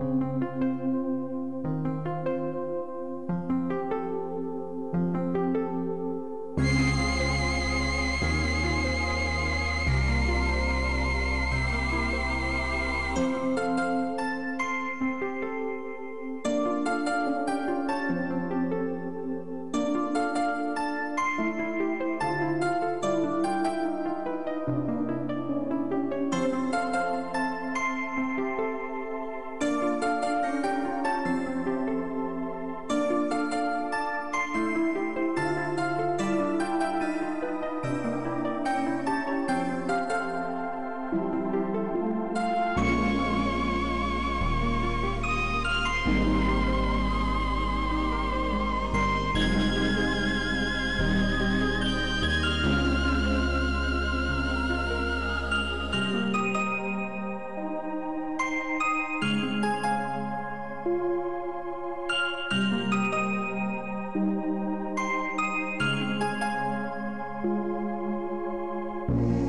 Música Bye.